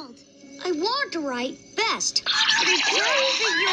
world. I want to write best, but I can't figure